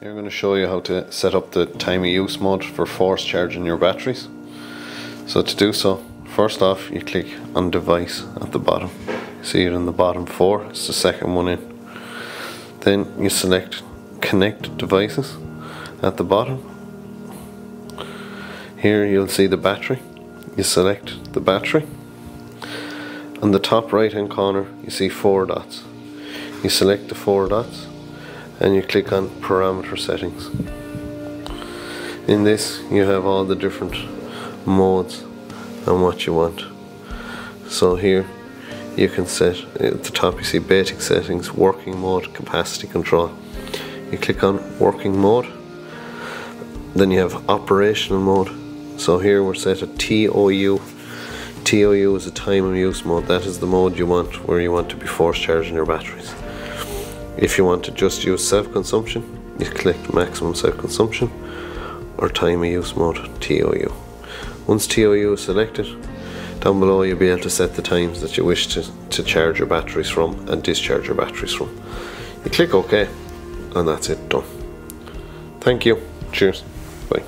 Here I'm going to show you how to set up the time of use mode for force charging your batteries. So to do so, first off you click on device at the bottom. See it in the bottom four, it's the second one in. Then you select connect devices at the bottom. Here you'll see the battery. You select the battery. On the top right hand corner you see four dots. You select the four dots and you click on parameter settings. In this you have all the different modes and what you want. So here you can set at the top you see basic settings, working mode, capacity control. You click on working mode, then you have operational mode. So here we're set at TOU. TOU is a time of use mode. That is the mode you want where you want to be force charging your batteries. If you want to just use self-consumption, you click maximum self-consumption or time of use mode, TOU. Once TOU is selected, down below you'll be able to set the times that you wish to, to charge your batteries from and discharge your batteries from. You click OK and that's it, done. Thank you. Cheers. Bye.